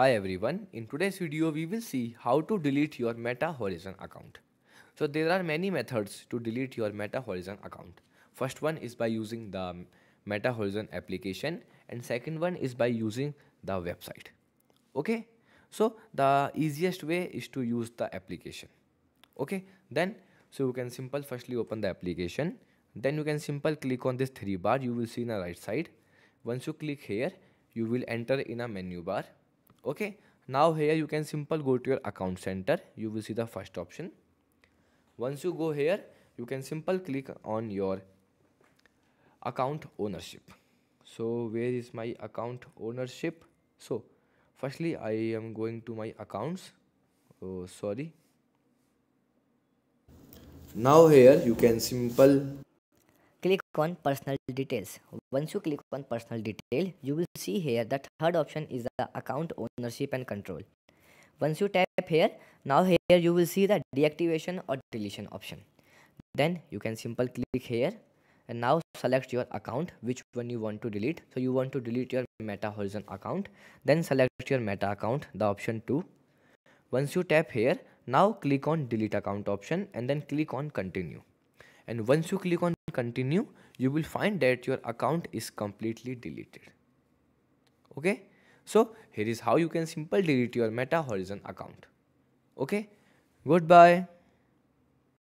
Hi everyone, in today's video we will see how to delete your Meta Horizon account. So there are many methods to delete your Meta Horizon account. First one is by using the Meta Horizon application and second one is by using the website. Okay, so the easiest way is to use the application. Okay, then so you can simple firstly open the application then you can simple click on this three bar you will see in the right side once you click here you will enter in a menu bar okay now here you can simple go to your account center. You will see the first option. Once you go here you can simple click on your account ownership. So where is my account ownership? So firstly i am going to my accounts. Oh sorry. Now here you can simple click on personal details. Once you click on personal detail you will see here the third option is the account ownership and control. Once you tap here now here you will see the deactivation or deletion option. Then you can simple click here and now select your account which one you want to delete. So you want to delete your meta horizon account then select your meta account the option 2 once you tap here now click on delete account option and then click on continue. And once you click on continue you will find that your account is completely deleted. Okay? So here is how you can simple delete your meta horizon account. Okay? Goodbye